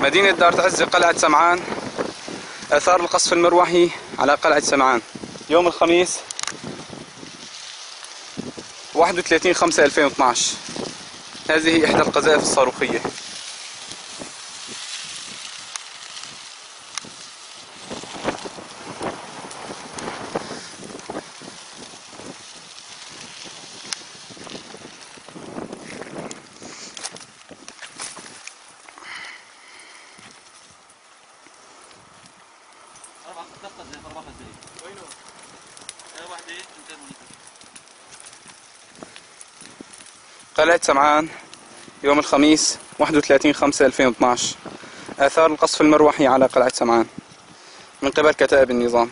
مدينة دار تعز قلعة سمعان. آثار القصف المروحي على قلعة سمعان. يوم الخميس 31 5 2012 هذه إحدى القذائف الصاروخية. قلعة سمعان يوم الخميس 31 5 2012 آثار القصف المروحي على قلعة سمعان. من قبل كتائب النظام.